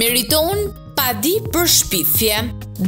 Meriton padi për shpifje.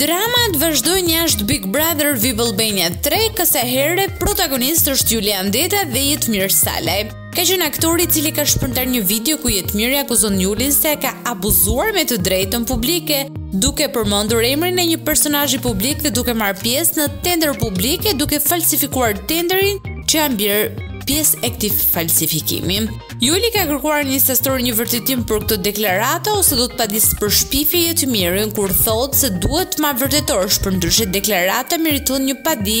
Dramat vazhdojnë jashtë Big Brother VIP Albania 3, kësaj here protagonistë është Julian Deta dhe Jetmir Salaj. Ka qenë aktori i cili ka shpërndarë një video ku Jetmiri akuzon Julin se e ka abuzuar me të drejtën publike, duke përmendur emrin e një personazhi publik dhe duke marrë pjesë në tender publik e duke falsifikuar tenderin që janë bërë pjesë e këtij falsifikimi. Juli ka kërkuar në Instastory një vërtetim për këtë deklaratë ose do të padisë për shpifje Jetmirin kur thotë se duhet të ma vërtetosh përndryshe deklarata meriton një padi